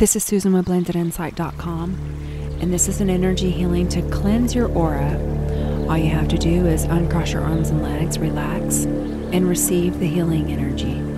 This is Susan with BlendedInsight.com, and this is an energy healing to cleanse your aura. All you have to do is uncross your arms and legs, relax, and receive the healing energy.